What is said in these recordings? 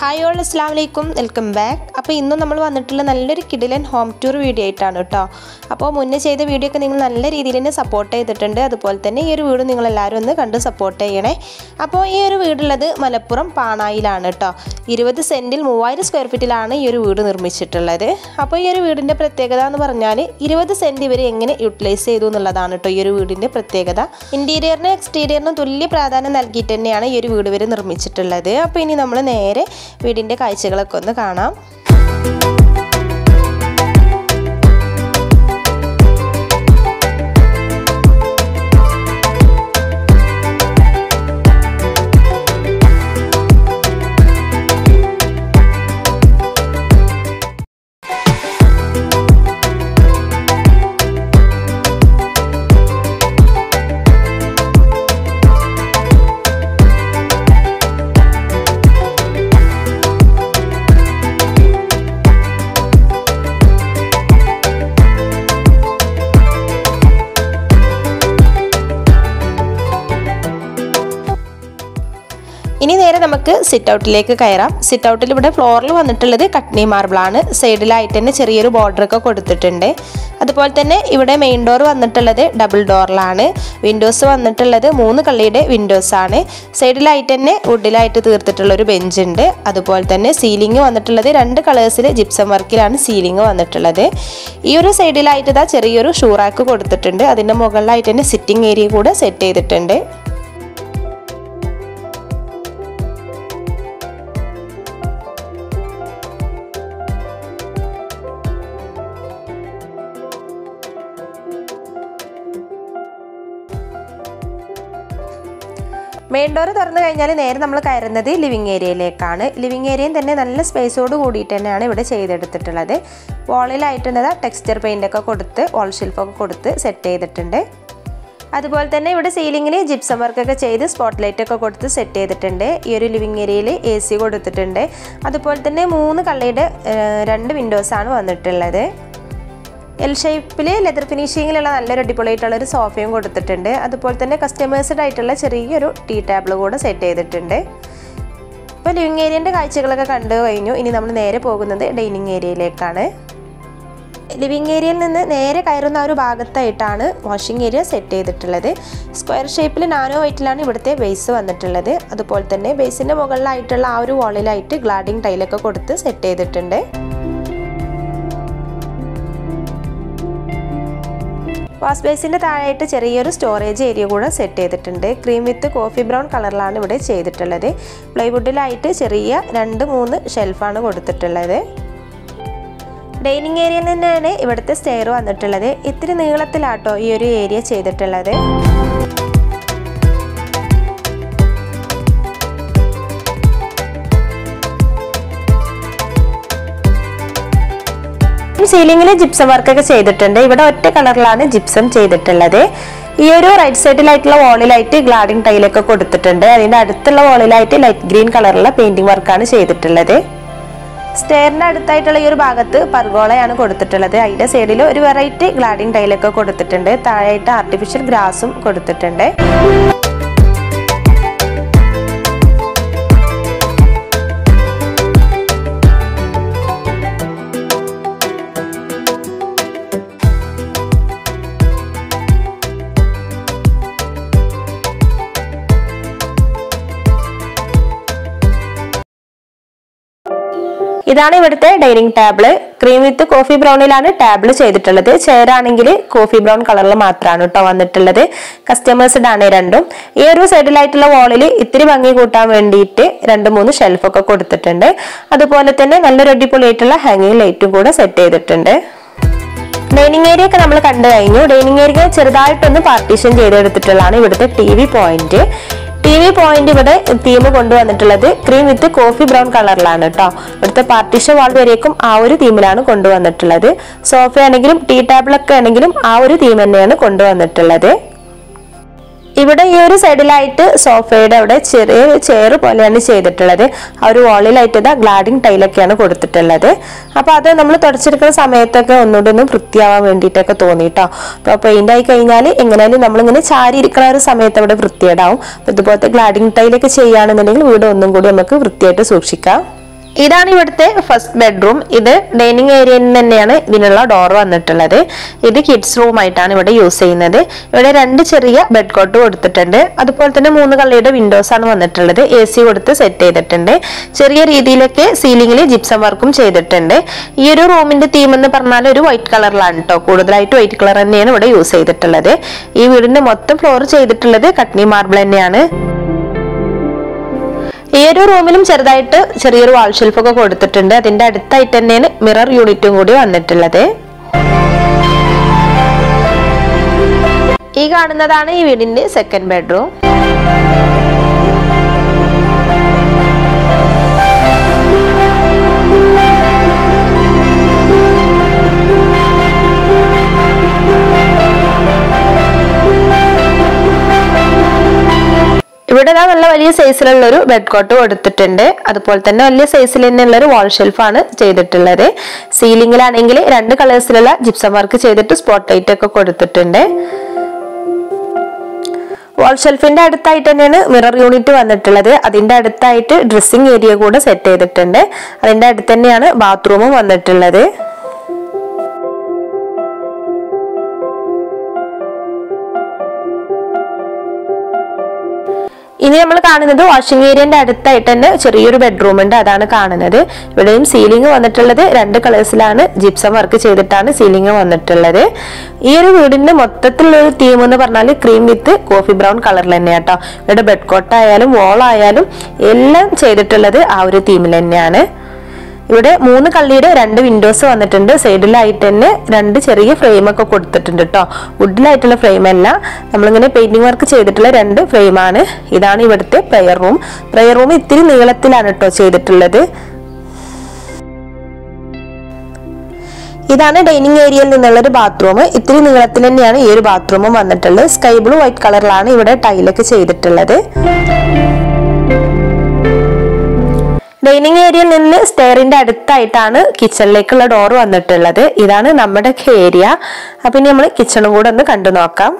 Hi all അസ്ലാം വലൈക്കും welcome back അപ്പോൾ ഇന്നും നമ്മൾ വന്നിട്ടുള്ള നല്ലൊരു കിഡിലൻ ഹോം ടൂർ വീഡിയോ ആയിട്ടാണ് കേട്ടോ. അപ്പോൾ മുന്നേ ചെയ്ത വീഡിയോ ഒക്കെ നിങ്ങൾ നല്ല രീതിയിൽ തന്നെ സപ്പോർട്ട് ചെയ്തിട്ടുണ്ട്. അതുപോലെ തന്നെ ഈ ഒരു വീട് നിങ്ങൾ എല്ലാവരും ഒന്ന് കണ്ട് സപ്പോർട്ട് ചെയ്യണേ. അപ്പോൾ ഈ ഒരു വീടുള്ളത് മലപ്പുറം പാണായിലാണ് കേട്ടോ. ഇരുപത് സെന്റിൽ മൂവായിരം സ്ക്വയർ ഫീറ്റിലാണ് ഈ ഒരു വീട് നിർമ്മിച്ചിട്ടുള്ളത്. അപ്പോൾ ഈ ഒരു വീടിന്റെ പ്രത്യേകത എന്ന് പറഞ്ഞാൽ ഇരുപത് സെന്റ് ഇവർ എങ്ങനെ യൂട്ടിലൈസ് ചെയ്തു എന്നുള്ളതാണ് കേട്ടോ ഈ ഒരു വീടിന്റെ പ്രത്യേകത. ഇന്റീരിയറിനും എക്സ്റ്റീരിയറിനും തുല്യ പ്രാധാന്യം നൽകിയിട്ട് തന്നെയാണ് ഈ ഒരു വീട് ഇവർ നിർമ്മിച്ചിട്ടുള്ളത്. അപ്പോൾ ഇനി നമ്മൾ നേരെ വീടിന്റെ കാഴ്ചകളൊക്കെ ഒന്ന് കാണാം. നമുക്ക് സിറ്റ് ഔട്ടിലേക്ക് കയറാം. സിറ്റ് ഔട്ടിൽ ഇവിടെ ഫ്ലോറിൽ വന്നിട്ടുള്ളത് കട്നി മാർബിളാണ് സൈഡിലായിട്ട് തന്നെ ചെറിയൊരു ബോർഡറൊക്കെ കൊടുത്തിട്ടുണ്ട്. അതുപോലെ തന്നെ ഇവിടെ മെയിൻ ഡോർ വന്നിട്ടുള്ളത് ഡബിൾ ഡോറിലാണ് വിൻഡോസ് വന്നിട്ടുള്ളത് മൂന്ന് കള്ളിയുടെ വിൻഡോസ് ആണ്. സൈഡിലായിട്ട് തന്നെ വുഡിലായിട്ട് തീർത്തിട്ടുള്ള ഒരു ബെഞ്ച് ഉണ്ട്. അതുപോലെ തന്നെ സീലിംഗ് വന്നിട്ടുള്ളത് രണ്ട് കളേഴ്സിൽ ജിപ്സം വർക്കിലാണ് സീലിംഗ് വന്നിട്ടുള്ളത്. ഈ ഒരു സൈഡിലായിട്ട് ഇതാ ചെറിയൊരു ഷൂറാക്ക് കൊടുത്തിട്ടുണ്ട്. അതിന്റെ മുകളിലായിട്ട് തന്നെ സിറ്റിംഗ് ഏരിയ കൂടെ സെറ്റ് ചെയ്തിട്ടുണ്ട്. മെയിൻ ഡോർ തുറന്നു കഴിഞ്ഞാൽ നേരെ നമ്മൾ കയറുന്നത് ലിവിങ് ഏരിയയിലേക്കാണ് ലിവിങ് ഏരിയയും തന്നെ നല്ല സ്പേസോട് കൂടിയിട്ട് തന്നെയാണ് ഇവിടെ ചെയ്തെടുത്തിട്ടുള്ളത്. വാളിലായിട്ടുള്ളത് ടെക്സ്ചർ പെയിന്റൊക്കെ കൊടുത്ത് വാൾ ഷെൽഫൊക്കെ കൊടുത്ത് സെറ്റ് ചെയ്തിട്ടുണ്ട്. അതുപോലെ തന്നെ ഇവിടെ സീലിങ്ങിൽ ജിപ്സം വർക്കൊക്കെ ചെയ്ത് സ്പോട്ട് ലൈറ്റ് ഒക്കെ കൊടുത്ത് സെറ്റ് ചെയ്തിട്ടുണ്ട്. ഈ ഒരു ലിവിങ് ഏരിയയിൽ എ സി കൊടുത്തിട്ടുണ്ട്. അതുപോലെ തന്നെ മൂന്ന് കള്ളിയുടെ രണ്ട് വിൻഡോസാണ് വന്നിട്ടുള്ളത്. എൽ ഷേപ്പിൽ ലെതർ ഫിനിഷിങ്ങിലുള്ള നല്ലൊരു അടിപൊളിയായിട്ടുള്ള ഒരു സോഫയും കൊടുത്തിട്ടുണ്ട്. അതുപോലെ തന്നെ കസ്റ്റമേഴ്സ്ഡ് ആയിട്ടുള്ള ചെറിയൊരു ടീ ടേബിൾ കൂടെ സെറ്റ് ചെയ്തിട്ടുണ്ട്. ഇപ്പോൾ ലിവിങ് ഏരിയന്റെ കാഴ്ചകളൊക്കെ കണ്ടു കഴിഞ്ഞു. ഇനി നമ്മൾ നേരെ പോകുന്നത് ഡൈനിങ് ഏരിയയിലേക്കാണ് ലിവിങ് ഏരിയയിൽ നിന്ന് നേരെ കയറുന്ന ഒരു ഭാഗത്തായിട്ടാണ് വാഷിംഗ് ഏരിയ സെറ്റ് ചെയ്തിട്ടുള്ളത്. സ്ക്വയർ ഷേപ്പിൽ നാനോ വൈറ്റിലാണ് ഇവിടുത്തെ ബേസ് വന്നിട്ടുള്ളത്. അതുപോലെ തന്നെ ബേസിന്റെ മുകളിലായിട്ടുള്ള ആ ഒരു വാളിലായിട്ട് ഗ്ലാഡിങ് ടൈലൊക്കെ കൊടുത്ത് സെറ്റ് ചെയ്തിട്ടുണ്ട്. വാഷ് ബേസിന്റെ താഴെയായിട്ട് ചെറിയൊരു സ്റ്റോറേജ് ഏരിയ കൂടെ സെറ്റ് ചെയ്തിട്ടുണ്ട്. ക്രീം വിത്ത് കോഫി ബ്രൗൺ കളറിലാണ് ഇവിടെ ചെയ്തിട്ടുള്ളത്. പ്ലൈവുഡിലായിട്ട് ചെറിയ രണ്ട് മൂന്ന് ഷെൽഫാണ് കൊടുത്തിട്ടുള്ളത്. ഡൈനിങ് ഏരിയയിൽ നിന്നാണ് ഇവിടുത്തെ സ്റ്റെയർ വന്നിട്ടുള്ളത്. ഇത്തിരി നീളത്തിലാട്ടോ ഈ ഒരു ഏരിയ ചെയ്തിട്ടുള്ളത്. സീലിംഗിൽ ജിപ്സം വർക്കൊക്കെ ചെയ്തിട്ടുണ്ട്. ഇവിടെ ഒറ്റ കളറിലാണ് ജിപ്സം ചെയ്തിട്ടുള്ളത്. ഈ ഒരു റൈറ്റ് സൈഡിലായിട്ടുള്ള വോളിലായിട്ട് ഗ്ലാഡിംഗ് ടൈലൊക്കെ കൊടുത്തിട്ടുണ്ട്. അതിന്റെ അടുത്തുള്ള വോളിലായിട്ട് ലൈറ്റ് ഗ്രീൻ കളറുള്ള പെയിന്റിംഗ് വർക്കാണ് ചെയ്തിട്ടുള്ളത്. സ്റ്റെയറിന്റെ അടുത്തായിട്ടുള്ള ഈ ഒരു ഭാഗത്ത് പർഗോളയാണ് കൊടുത്തിട്ടുള്ളത്. അതിന്റെ സൈഡിൽ ഒരു വെറൈറ്റി ഗ്ലാഡിംഗ് ടൈലൊക്കെ കൊടുത്തിട്ടുണ്ട്. താഴെയായിട്ട് ആർട്ടിഫിഷ്യൽ ഗ്രാസും കൊടുത്തിട്ടുണ്ട്. ഇതാണ് ഇവിടുത്തെ dining table. Cream with coffee ബ്രൗണിലാണ് table ചെയ്തിട്ടുള്ളത്. ചെയർ ആണെങ്കിൽ കോഫി ബ്രൗൺ കളറിൽ മാത്രമാണ് കേട്ടോ വന്നിട്ടുള്ളത്. കസ്റ്റമേഴ്സ്ഡ് ആണ് രണ്ടും. ഈ ഒരു സൈഡിലായിട്ടുള്ള വാളിൽ ഇത്തിരി ഭംഗി കൂട്ടാൻ വേണ്ടിയിട്ട് രണ്ട് മൂന്ന് ഷെൽഫൊക്കെ കൊടുത്തിട്ടുണ്ട്. അതുപോലെ തന്നെ നല്ലൊരു അടിപൊളിയായിട്ടുള്ള ഹാങ്ങിങ് ലൈറ്റും കൂടെ സെറ്റ് ചെയ്തിട്ടുണ്ട്. ഡൈനിങ് ഏരിയ ഒക്കെ നമ്മൾ കണ്ടു കഴിഞ്ഞു. ഡൈനിങ് ഏരിയ ചെറുതായിട്ടൊന്ന് പാർട്ടീഷൻ ചെയ്തെടുത്തിട്ടുള്ളതാണ് ഇവിടുത്തെ T V point V point ഇവിടെ തീം കൊണ്ടുവന്നിട്ടുള്ളത് ക്രീം വിത്ത് കോഫി ബ്രൗൺ കളറിലാണ് കേട്ടോ ഇവിടുത്തെ പാർട്ടിഷൻ വാൾ വരേക്കും ആ ഒരു തീമിലാണ് കൊണ്ടുവന്നിട്ടുള്ളത്. സോഫ ആണെങ്കിലും ടീ ടേബിളൊക്കെ ആണെങ്കിലും ആ ഒരു തീം തന്നെയാണ് കൊണ്ടുവന്നിട്ടുള്ളത്. ഇവിടെ ഈ ഒരു സൈഡിലായിട്ട് സോഫയുടെ അവിടെ ചെറിയ ചെയർ പോലെയാണ് ചെയ്തിട്ടുള്ളത്. ആ ഒരു വാളിലായിട്ട് ഇതാ ഗ്ലാഡിങ് ടൈലൊക്കെയാണ് കൊടുത്തിട്ടുള്ളത്. അപ്പൊ അത് നമ്മൾ തുടച്ചെടുക്കുന്ന സമയത്തൊക്കെ ഒന്നുകൂടി ഒന്ന് വൃത്തിയാവാൻ വേണ്ടിയിട്ടൊക്കെ തോന്നിട്ടോ അപ്പൊ പെയിന്റ് ആയി കഴിഞ്ഞാൽ എങ്ങനെയാലും നമ്മളിങ്ങനെ ചാരി ഇരിക്കുന്ന ഒരു സമയത്ത് അവിടെ വൃത്തിയേടാവും അപ്പൊ ഇതുപോലത്തെ ഗ്ലാഡിങ് ടൈലൊക്കെ ചെയ്യുകയാണെന്നുണ്ടെങ്കിൽ വീട് ഒന്നും കൂടി നമുക്ക് വൃത്തിയായിട്ട് സൂക്ഷിക്കാം. ഇതാണ് ഇവിടുത്തെ ഫസ്റ്റ് ബെഡ്റൂം ഇത് ഡൈനിങ് ഏരിയയിൽ തന്നെയാണ് ഇതിനുള്ള ഡോർ വന്നിട്ടുള്ളത്. ഇത് കിഡ്സ് റൂം ആയിട്ടാണ് ഇവിടെ യൂസ് ചെയ്യുന്നത്. ഇവിടെ രണ്ട് ചെറിയ ബെഡ് കോട്ട് കൊടുത്തിട്ടുണ്ട് അതുപോലെ തന്നെ മൂന്ന് കള്ളിയുടെ വിൻഡോസ് ആണ് വന്നിട്ടുള്ളത്. എ സി കൊടുത്ത് സെറ്റ് ചെയ്തിട്ടുണ്ട്. ചെറിയ രീതിയിലൊക്കെ സീലിംഗിൽ ജിപ്സം വർക്കും ചെയ്തിട്ടുണ്ട്. ഈ ഒരു റൂമിന്റെ തീം എന്ന് പറഞ്ഞാൽ ഒരു വൈറ്റ് കളറിലാണ് കേട്ടോ കൂടുതലായിട്ട് വൈറ്റ് കളർ തന്നെയാണ് ഇവിടെ യൂസ് ചെയ്തിട്ടുള്ളത്. ഈ വീടിന്റെ മൊത്തം ഫ്ലോർ ചെയ്തിട്ടുള്ളത് കട്നി മാർബിൾ തന്നെയാണ്. ഒരു റൂമിലും ചെറുതായിട്ട് ചെറിയൊരു വാൾ ഷെൽഫൊക്കെ കൊടുത്തിട്ടുണ്ട്. അതിന്റെ അടുത്തായിട്ട് തന്നെയാണ് മിറർ യൂണിറ്റും കൂടി വന്നിട്ടുള്ളത്. ഈ കാണുന്നതാണ് ഈ വീടിന്റെ സെക്കൻഡ് ബെഡ്റൂം ഇവിടെ ഞാൻ നല്ല വലിയ സൈസിലുള്ള ഒരു ബെഡ് കോട്ട് കൊടുത്തിട്ടുണ്ട്. അതുപോലെ തന്നെ വലിയ സൈസിൽ തന്നെയുള്ള ഒരു വാൾ ഷെൽഫാണ് ചെയ്തിട്ടുള്ളത്. സീലിംഗിലാണെങ്കിൽ രണ്ട് കളേഴ്സിലുള്ള ജിപ്സം വർക്ക് ചെയ്തിട്ട് സ്പോട്ട് ലൈറ്റ് ഒക്കെ കൊടുത്തിട്ടുണ്ട്. വാൾ ഷെൽഫിന്റെ അടുത്തായിട്ട് തന്നെയാണ് മിറർ യൂണിറ്റ് വന്നിട്ടുള്ളത്. അതിന്റെ അടുത്തായിട്ട് ഡ്രസ്സിംഗ് ഏരിയ കൂടെ സെറ്റ് ചെയ്തിട്ടുണ്ട്. അതിന്റെ അടുത്ത് തന്നെയാണ് ബാത്റൂമും വന്നിട്ടുള്ളത്. ഇനി നമ്മൾ കാണുന്നത് വാഷിംഗ് ഏരിയന്റെ അടുത്തായിട്ട് തന്നെ ചെറിയൊരു ബെഡ്റൂം ഉണ്ട്. അതാണ് കാണുന്നത്. ഇവിടെയും സീലിംഗ് വന്നിട്ടുള്ളത് രണ്ട് കളേഴ്സിലാണ് ജിപ്സം വർക്ക് ചെയ്തിട്ടാണ് സീലിംഗ് വന്നിട്ടുള്ളത്. ഈ ഒരു വീടിന്റെ മൊത്തത്തിലുള്ള ഒരു തീം എന്ന് പറഞ്ഞാൽ ക്രീം വിത്ത് കോഫി ബ്രൗൺ കളറിൽ തന്നെയാണ് കേട്ടോ ഇവിടെ ബെഡ് കോട്ടായാലും വോളായാലും എല്ലാം ചെയ്തിട്ടുള്ളത് ആ ഒരു തീമിൽ തന്നെയാണ്. ഇവിടെ മൂന്ന് കള്ളിയുടെ രണ്ട് വിൻഡോസ് വന്നിട്ടുണ്ട്. സൈഡിലായിട്ട് തന്നെ രണ്ട് ചെറിയ ഫ്രെയിമൊക്കെ കൊടുത്തിട്ടുണ്ട് കേട്ടോ വുഡിലായിട്ടുള്ള ഫ്രെയിം അല്ല. നമ്മളിങ്ങനെ പെയിന്റിംഗ് വർക്ക് ചെയ്തിട്ടുള്ള രണ്ട് ഫ്രെയിമാണ് ഇതാണ് ഇവിടുത്തെ പ്രെയർ റൂം പ്രെയർ റൂം ഇത്തിരി നീളത്തിലാണ് കേട്ടോ ചെയ്തിട്ടുള്ളത്. ഇതാണ് ഡൈനിങ് ഏരിയയിൽ നിന്നുള്ള ഒരു ബാത്റൂം ഇത്തിരി നീളത്തിൽ തന്നെയാണ് ഈ ഒരു ബാത്റൂമും വന്നിട്ടുള്ളത്. സ്കൈ ബ്ലൂ വൈറ്റ് കളറിലാണ് ഇവിടെ ടൈലൊക്കെ ചെയ്തിട്ടുള്ളത്. ഡൈനിങ് ഏരിയയിൽ നിന്ന് സ്റ്റെയറിന്റെ അടുത്തായിട്ടാണ് കിച്ചണിലേക്കുള്ള ഡോർ വന്നിട്ടുള്ളത്. ഇതാണ് നമ്മുടെ ഏരിയ. അപ്പൊ ഇനി നമ്മൾ കിച്ചണും കൂടെ ഒന്ന് കണ്ടു നോക്കാം.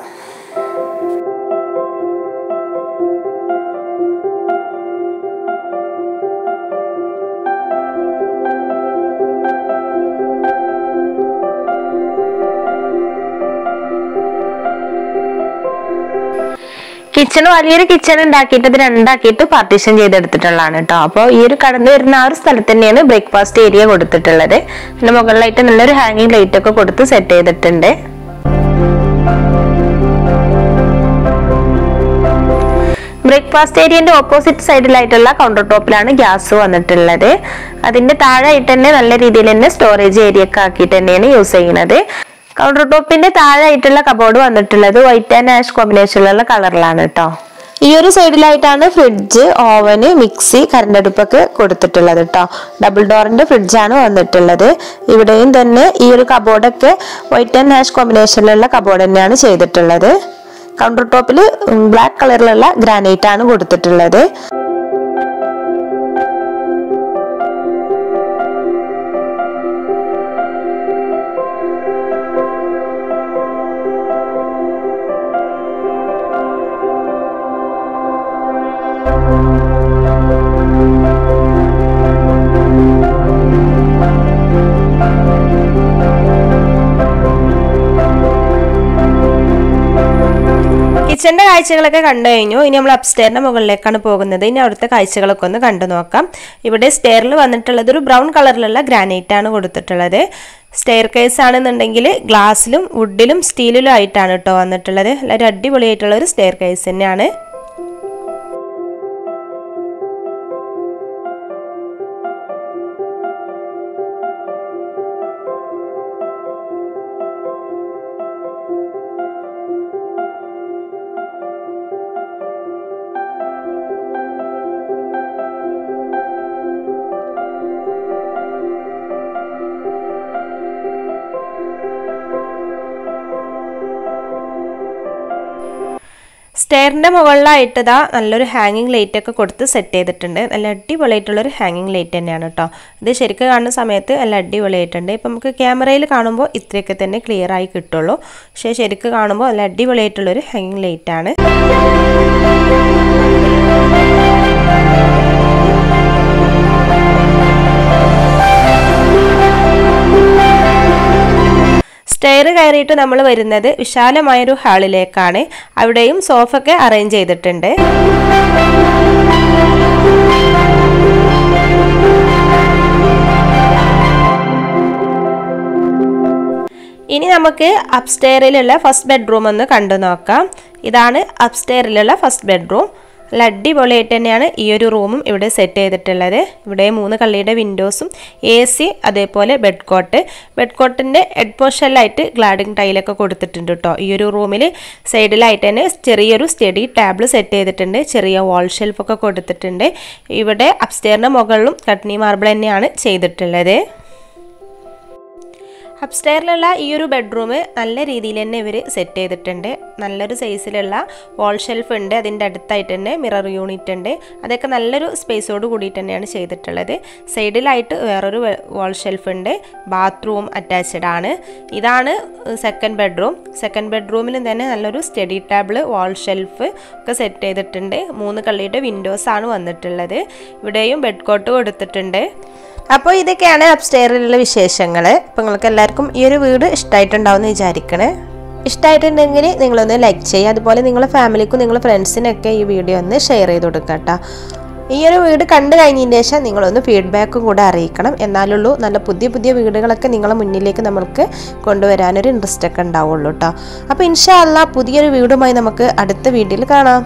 കിച്ചൺ വലിയൊരു കിച്ചൺ ഉണ്ടാക്കിയിട്ട് അത് രണ്ടാക്കിയിട്ട് പാർട്ടീഷൻ ചെയ്തെടുത്തിട്ടുള്ളതാണ് കേട്ടോ. അപ്പോൾ ഈ ഒരു കടന്നു വരുന്ന ആ ഒരു സ്ഥലത്ത് തന്നെയാണ് ബ്രേക്ക്ഫാസ്റ്റ് ഏരിയ കൊടുത്തിട്ടുള്ളത്. പിന്നെ മുകളിലായിട്ട് നല്ലൊരു ഹാങ്ങിങ് ലൈറ്റ് ഒക്കെ കൊടുത്ത് സെറ്റ് ചെയ്തിട്ടുണ്ട്. ബ്രേക്ക്ഫാസ്റ്റ് ഏരിയന്റെ ഓപ്പോസിറ്റ് സൈഡിലായിട്ടുള്ള കൗണ്ടർ ടോപ്പിലാണ് ഗ്യാസ് വന്നിട്ടുള്ളത്. അതിന്റെ താഴെയായിട്ട് തന്നെ നല്ല രീതിയിൽ തന്നെ സ്റ്റോറേജ് ഏരിയ ഒക്കെ ആക്കിയിട്ട് തന്നെയാണ് യൂസ് ചെയ്യുന്നത്. കൗണ്ടർ ടോപ്പിന്റെ താഴെയായിട്ടുള്ള കബോർഡ് വന്നിട്ടുള്ളത് വൈറ്റ് ആൻഡ് ആഷ് കോമ്പിനേഷനിലുള്ള കളറിലാണ് കേട്ടോ ഈ ഒരു സൈഡിലായിട്ടാണ് ഫ്രിഡ്ജ് ഓവന് മിക്സി കറണ്ട് അടുപ്പൊക്കെ കൊടുത്തിട്ടുള്ളത് കേട്ടോ ഡബിൾ ഡോറിന്റെ ഫ്രിഡ്ജാണ് വന്നിട്ടുള്ളത്. ഇവിടെയും തന്നെ ഈ ഒരു കബോർഡൊക്കെ വൈറ്റ് ആൻഡ് ആഷ് കോമ്പിനേഷനിലുള്ള കബോർഡ് തന്നെയാണ് ചെയ്തിട്ടുള്ളത്. കൗണ്ടർ ടോപ്പിൽ ബ്ലാക്ക് കളറിലുള്ള ഗ്രാനൈറ്റ് ആണ് കൊടുത്തിട്ടുള്ളത്. കിച്ചന്റെ കാഴ്ചകളൊക്കെ കണ്ടു കഴിഞ്ഞു. ഇനി നമ്മൾ അപ്സ്റ്റെയറിന്റെ മുകളിലേക്കാണ് പോകുന്നത്. ഇനി അവിടുത്തെ കാഴ്ചകളൊക്കെ ഒന്ന് കണ്ടു നോക്കാം. ഇവിടെ സ്റ്റെയറിൽ വന്നിട്ടുള്ളത് ഒരു ബ്രൗൺ കളറിലുള്ള ഗ്രാനൈറ്റ് ആണ് കൊടുത്തിട്ടുള്ളത്. സ്റ്റെയർ കേസ് ആണെന്നുണ്ടെങ്കിൽ ഗ്ലാസ്സിലും വുഡിലും സ്റ്റീലിലും ആയിട്ടാണ് കേട്ടോ വന്നിട്ടുള്ളത്. വളരെ അടിപൊളിയായിട്ടുള്ള ഒരു സ്റ്റെയർ കേസ് തന്നെയാണ്. സ്റ്റെയറിന്റെ മുകളിലായിട്ട് ഇതാ നല്ലൊരു ഹാങ്ങിങ് ലൈറ്റ് ഒക്കെ കൊടുത്ത് സെറ്റ് ചെയ്തിട്ടുണ്ട്. നല്ല അടിപൊളിയായിട്ടുള്ളൊരു ഹാങ്ങിങ് ലൈറ്റ് തന്നെയാണ് കേട്ടോ ഇത് ശരിക്കും കാണുന്ന സമയത്ത് നല്ല അടിപൊളിയായിട്ടുണ്ട്. ഇപ്പം നമുക്ക് ക്യാമറയിൽ കാണുമ്പോൾ ഇത്രയൊക്കെ തന്നെ ക്ലിയർ ആയി കിട്ടുള്ളൂ. പക്ഷേ ശരിക്കും കാണുമ്പോൾ നല്ല അടിപൊളിയായിട്ടുള്ളൊരു ഹാങ്ങിങ് ലൈറ്റ് ആണ്. സ്റ്റെയർ കയറിയിട്ട് നമ്മൾ വരുന്നത് വിശാലമായൊരു ഹാളിലേക്കാണ്. അവിടെയും സോഫൊക്കെ അറേഞ്ച് ചെയ്തിട്ടുണ്ട്. ഇനി നമുക്ക് അപ്സ്റ്റെയറിലുള്ള ഫസ്റ്റ് ബെഡ്റൂം ഒന്ന് കണ്ടു നോക്കാം ഇതാണ് അപ്സ്റ്റെയറിലുള്ള ഫസ്റ്റ് ബെഡ്റൂം നല്ല അടിപൊളിയായിട്ട് തന്നെയാണ് ഈ ഒരു റൂമും ഇവിടെ സെറ്റ് ചെയ്തിട്ടുള്ളത്. ഇവിടെ മൂന്ന് കള്ളിയുടെ വിൻഡോസും എ സി അതേപോലെ ബെഡ് കോട്ട് ബെഡ് കോട്ടിന്റെ ഹെഡ് പോർഷനിലായിട്ട് ഗ്ലാഡിങ് ടൈലൊക്കെ കൊടുത്തിട്ടുണ്ട് കേട്ടോ ഈ ഒരു റൂമിൽ സൈഡിലായിട്ട് തന്നെ ചെറിയൊരു സ്റ്റഡി ടേബിൾ സെറ്റ് ചെയ്തിട്ടുണ്ട്. ചെറിയ വാൾ ഷെൽഫൊക്കെ കൊടുത്തിട്ടുണ്ട്. ഇവിടെ അപ്സ്റ്റെയറിന്റെ മുകളിലും കട്നി മാർബിൾ തന്നെയാണ് ചെയ്തിട്ടുള്ളത്. അപ്സ്റ്റെയറിലുള്ള ഈ ഒരു ബെഡ്റൂം നല്ല രീതിയിൽ തന്നെ ഇവർ സെറ്റ് ചെയ്തിട്ടുണ്ട്. നല്ലൊരു സൈസിലുള്ള വാൾ ഷെൽഫ് ഉണ്ട്. അതിന്റെ അടുത്തായിട്ട് തന്നെ മിറർ യൂണിറ്റ് ഉണ്ട്. അതൊക്കെ നല്ലൊരു സ്പേസോട് കൂടിയിട്ട് തന്നെയാണ് ചെയ്തിട്ടുള്ളത്. സൈഡിലായിട്ട് വേറൊരു വാൾ ഷെൽഫ് ഉണ്ട്. ബാത്റൂം അറ്റാച്ച്ഡ് ആണ്. ഇതാണ് സെക്കൻഡ് ബെഡ്റൂം സെക്കൻഡ് ബെഡ്റൂമിന് തന്നെ നല്ലൊരു സ്റ്റഡി ടേബിൾ വാൾ ഷെൽഫ് ഒക്കെ സെറ്റ് ചെയ്തിട്ടുണ്ട്. മൂന്ന് കള്ളിയുടെ വിൻഡോസ് ആണ് വന്നിട്ടുള്ളത്. ഇവിടെയും ബെഡ് കോട്ട് കൊടുത്തിട്ടുണ്ട്. അപ്പോൾ ഇതൊക്കെയാണ് അപ്സ്റ്റെയറിലുള്ള വിശേഷങ്ങൾ അപ്പോൾ നിങ്ങൾക്ക് എല്ലാവർക്കും ഈ ഒരു വീട് ഇഷ്ടമായിട്ടുണ്ടാവും എന്ന് വിചാരിക്കണേ. ഇഷ്ടമായിട്ടുണ്ടെങ്കിൽ നിങ്ങളൊന്ന് ലൈക്ക് ചെയ്യുക. അതുപോലെ നിങ്ങളുടെ ഫാമിലിക്കും നിങ്ങളുടെ ഫ്രണ്ട്സിനൊക്കെ ഈ വീഡിയോ ഒന്ന് ഷെയർ ചെയ്ത് കൊടുക്കുക കേട്ടോ. ഈ ഒരു വീട് കണ്ടു കഴിഞ്ഞതിന് ശേഷം നിങ്ങളൊന്ന് ഫീഡ്ബാക്കും കൂടെ അറിയിക്കണം. എന്നാലുള്ളൂ നല്ല പുതിയ പുതിയ വീടുകളൊക്കെ നിങ്ങളെ മുന്നിലേക്ക് നമ്മൾക്ക് കൊണ്ടുവരാനൊരു ഇൻട്രസ്റ്റ് ഒക്കെ ഉണ്ടാവുള്ളൂ കേട്ടോ. അപ്പോൾ ഇൻഷാ അല്ലാ പുതിയൊരു വീടുമായി നമുക്ക് അടുത്ത വീഡിയോയിൽ കാണാം.